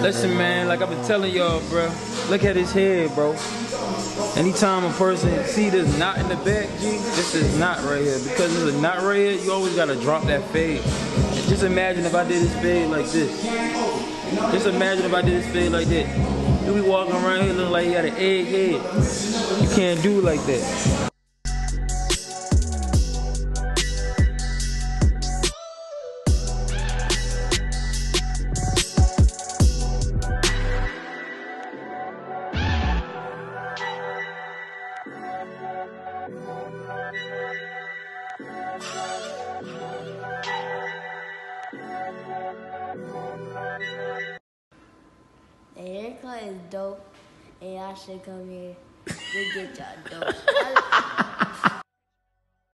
Listen, man, like I've been telling y'all, bro. Look at his head, bro. Anytime a person see this knot in the back, G, this is not right here. Because there's a knot right here, you always gotta drop that fade. Just imagine if I did this fade like this. Just imagine if I did this fade like that. You be walking around here looking like you got an egg head. You can't do like that. Haircut is dope, and y'all should come here to get y'all dope.